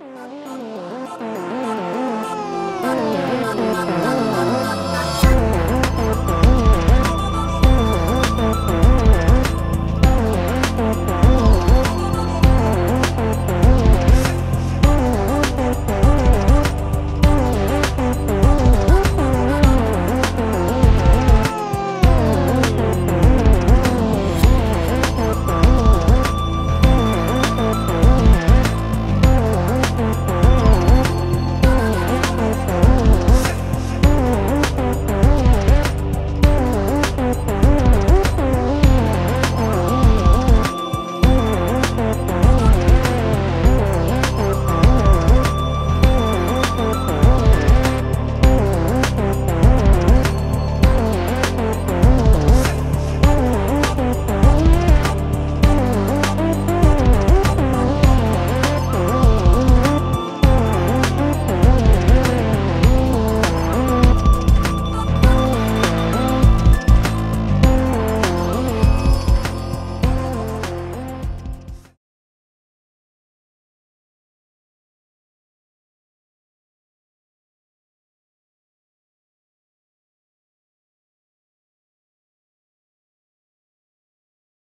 Tamam.